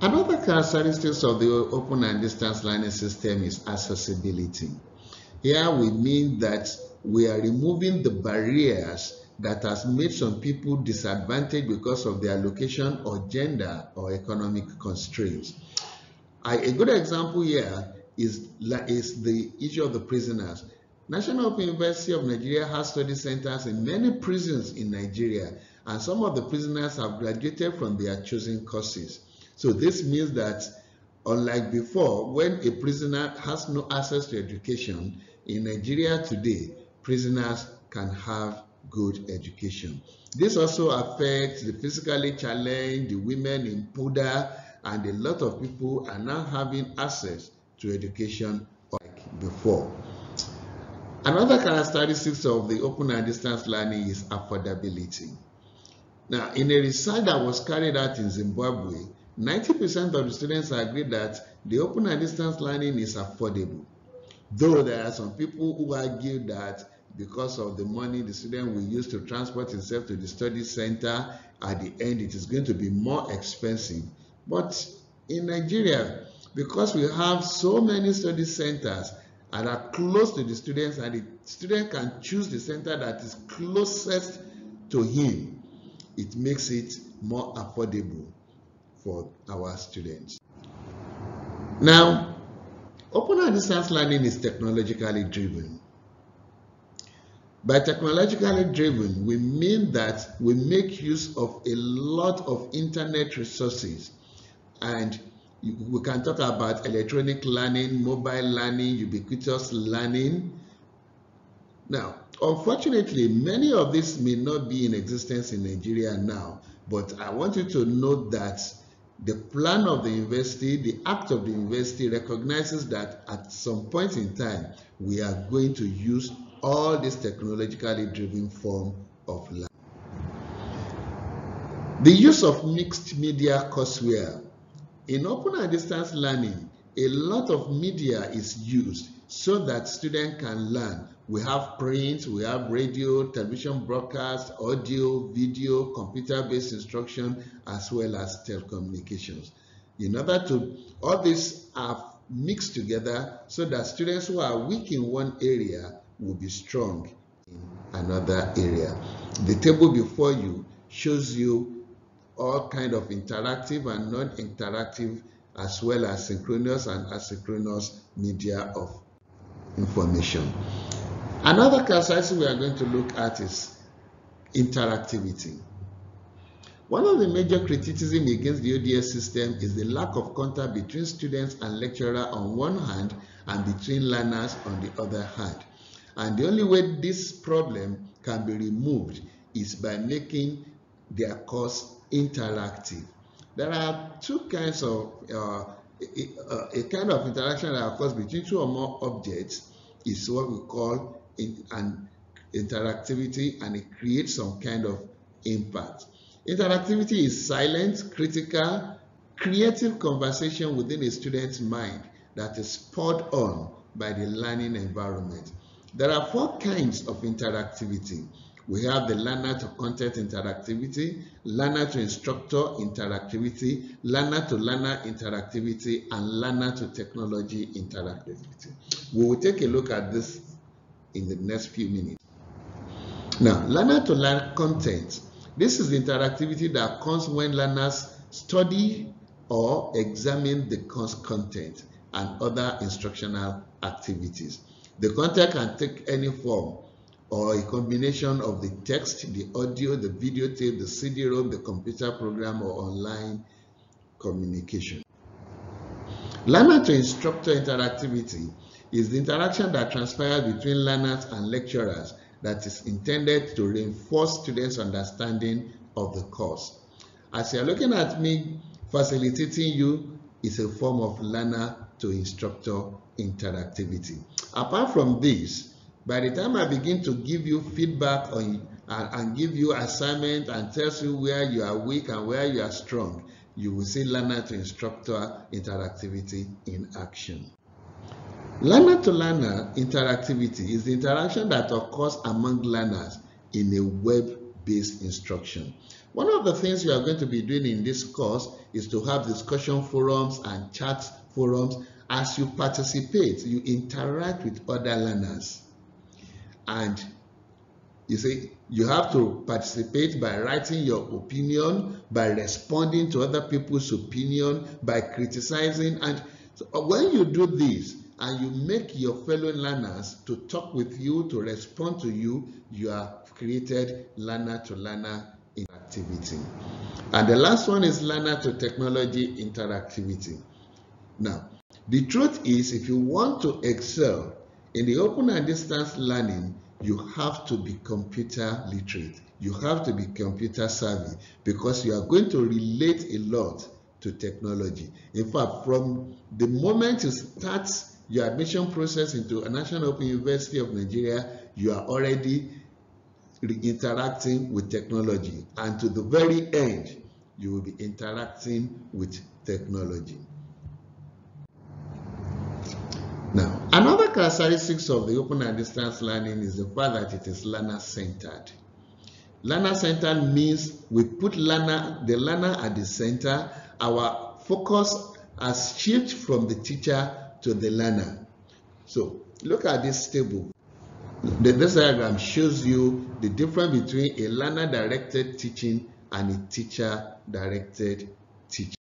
Another characteristics of the open and distance learning system is accessibility. Here we mean that we are removing the barriers that has made some people disadvantaged because of their location or gender or economic constraints. a good example here is, is the issue of the prisoners. National Open University of Nigeria has study centers in many prisons in Nigeria, and some of the prisoners have graduated from their chosen courses. So this means that unlike before, when a prisoner has no access to education, in Nigeria today, prisoners can have good education. This also affects the physically challenged, the women in purdah, and a lot of people are now having access to education like before. Another characteristic of the open and distance learning is affordability. Now, in a research that was carried out in Zimbabwe, 90% of the students agreed that the open and distance learning is affordable. Though there are some people who argue that because of the money the student will use to transport himself to the study center, at the end it is going to be more expensive. But in Nigeria, because we have so many study centers and are close to the students and the student can choose the center that is closest to him, it makes it more affordable for our students. Now, open and distance learning is technologically driven. By technologically driven, we mean that we make use of a lot of internet resources and we can talk about electronic learning, mobile learning, ubiquitous learning. Now, unfortunately, many of these may not be in existence in Nigeria now, but I want you to note that the plan of the university, the act of the university recognizes that at some point in time, we are going to use all this technologically driven form of learning. The use of mixed media courseware. In open and distance learning, a lot of media is used so that students can learn. We have print, we have radio, television broadcast, audio, video, computer-based instruction, as well as telecommunications. In order to, all these are mixed together so that students who are weak in one area will be strong in another area. The table before you shows you all kind of interactive and non-interactive as well as synchronous and asynchronous media of information. Another characteristic we are going to look at is interactivity. One of the major criticisms against the ODS system is the lack of contact between students and lecturer on one hand and between learners on the other hand. And the only way this problem can be removed is by making their course interactive. There are two kinds of, uh, a, a, kind of interaction that occurs between two or more objects is what we call in, an interactivity and it creates some kind of impact. Interactivity is silent, critical, creative conversation within a student's mind that is spurred on by the learning environment. There are four kinds of interactivity. We have the learner to content interactivity, learner to instructor interactivity, learner to learner interactivity, and learner to technology interactivity. We will take a look at this in the next few minutes. Now, learner to learn content. This is the interactivity that comes when learners study or examine the course content and other instructional activities. The content can take any form or a combination of the text, the audio, the videotape, the CD-ROM, the computer program, or online communication. Learner to instructor interactivity is the interaction that transpires between learners and lecturers that is intended to reinforce students' understanding of the course. As you're looking at me, facilitating you is a form of learner to instructor interactivity. Apart from this, by the time I begin to give you feedback on and, and give you assignment and tells you where you are weak and where you are strong, you will see learner to instructor interactivity in action. Learner to learner interactivity is the interaction that occurs among learners in a web based instruction. One of the things you are going to be doing in this course is to have discussion forums and chat forums. As you participate, you interact with other learners. And you see, you have to participate by writing your opinion, by responding to other people's opinion, by criticizing. And so uh, when you do this, and you make your fellow learners to talk with you, to respond to you, you have created learner-to-learner -learner interactivity. And the last one is learner-to-technology interactivity. Now, the truth is, if you want to excel in the open and distance learning, you have to be computer literate. You have to be computer savvy because you are going to relate a lot to technology. In fact, from the moment you start your admission process into a National Open University of Nigeria, you are already interacting with technology. And to the very end, you will be interacting with technology. Now, another characteristics of the open and distance learning is the fact that it is learner-centered. Learner-centered means we put learner, the learner at the center. Our focus has shifted from the teacher to the learner. So look at this table. this diagram shows you the difference between a learner-directed teaching and a teacher-directed